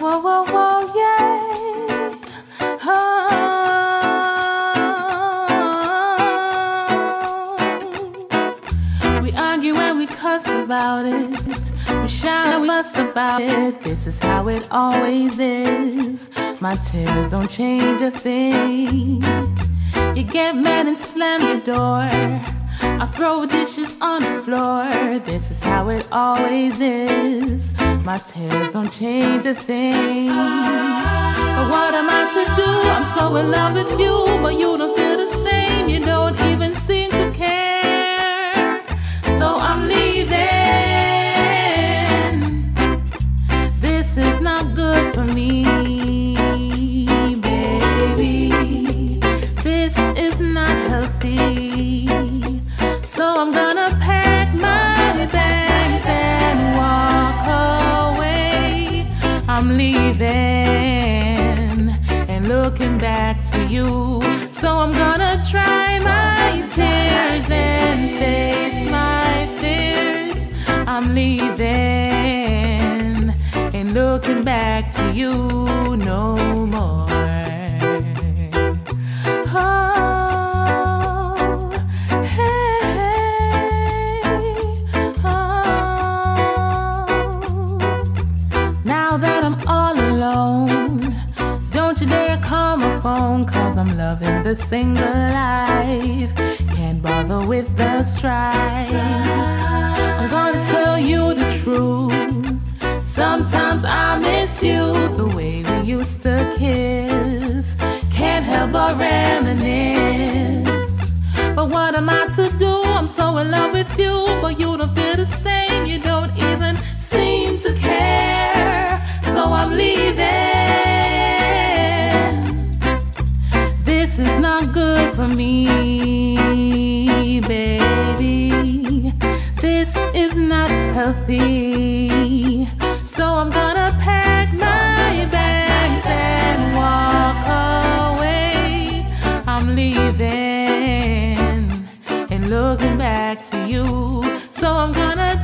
whoa, whoa, whoa, yeah. Oh. We argue and we cuss about it. We shout and we fuss about it. This is how it always is. My tears don't change a thing. You get mad and slam the door. I throw dishes on the floor. This is how it always is. My tears don't change a thing. But what am I to do? I'm so in love with you, but you don't feel the same. You don't even seem to care. So I'm leaving. This is not good for me, baby. This is not healthy. Looking back to you. So I'm gonna dry my tears and face my fears. I'm leaving and looking back to you no more. Cause I'm loving the single life. Can't bother with the strife. I'm gonna tell you the truth. Sometimes I miss you the way we used to kiss. Can't help but reminisce. But what am I to do? I'm so in love with you, but you don't feel the same. Is not good for me, baby. This is not healthy. So I'm gonna pack my bags and walk away. I'm leaving and looking back to you. So I'm gonna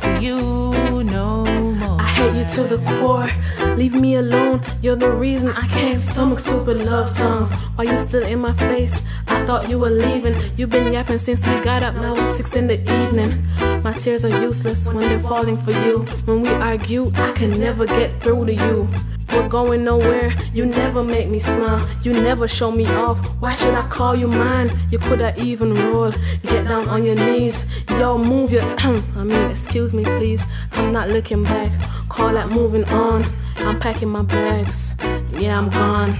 to you no more. I hate you to the core. Leave me alone. You're the reason I can't stomach stupid love songs. Why you still in my face? I thought you were leaving. You've been yapping since we got up. Now it's six in the evening. My tears are useless when they're falling for you. When we argue, I can never get through to you. We're going nowhere. You never make me smile. You never show me off. Why should I call you mine? You could have even rolled. Get down on your knees. Yo, move your. I mean, excuse me, please. I'm not looking back. Call that moving on. I'm packing my bags. Yeah, I'm gone.